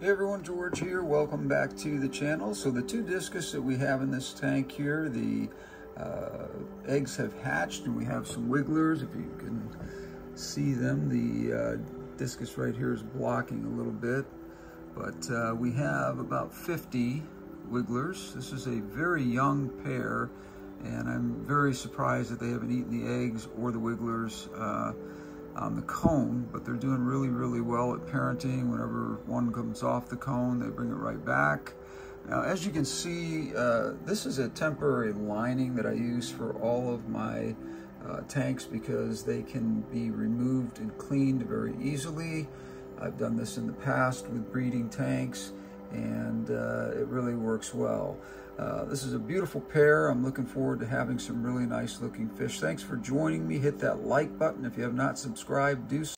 Hey everyone, George here. Welcome back to the channel. So the two discus that we have in this tank here, the uh, eggs have hatched and we have some wigglers. If you can see them, the uh, discus right here is blocking a little bit. But uh, we have about 50 wigglers. This is a very young pair and I'm very surprised that they haven't eaten the eggs or the wigglers uh, on the cone, but they're doing really, really well at parenting. Whenever one comes off the cone, they bring it right back. Now, as you can see, uh, this is a temporary lining that I use for all of my uh, tanks because they can be removed and cleaned very easily. I've done this in the past with breeding tanks and uh, it really works well. Uh, this is a beautiful pair. I'm looking forward to having some really nice looking fish. Thanks for joining me. Hit that like button. If you have not subscribed, do so.